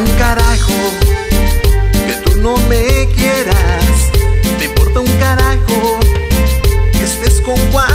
un carajo que tú no me quieras. Me importa un carajo que estés con Juan.